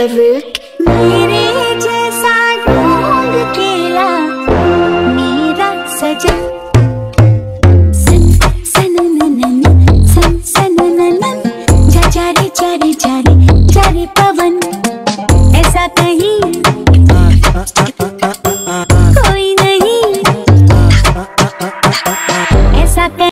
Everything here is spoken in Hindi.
Eric. मेरे जैसा केला मेरा पवन। ऐसा कहीं